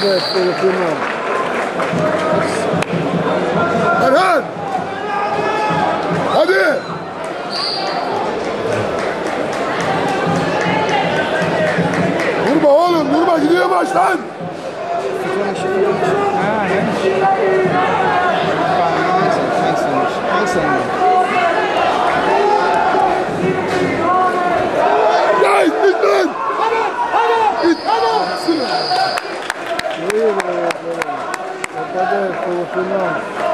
solucionado. Erhan! Hadi! Durma oğlum durma gidiyor baştan. Ah, neymiş? Cadê 呢